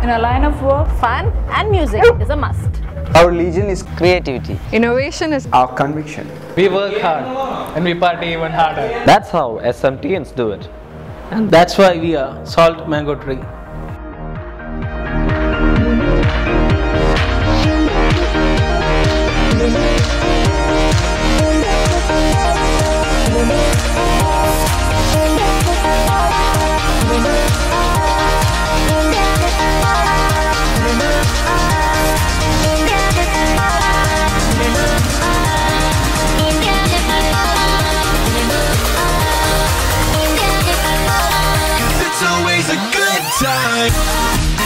In a line of work, fun and music is a must. Our legion is creativity. Innovation is our conviction. We work hard and we party even harder. That's how SMTNs do it. And that's why we are Salt Mango Tree. Time.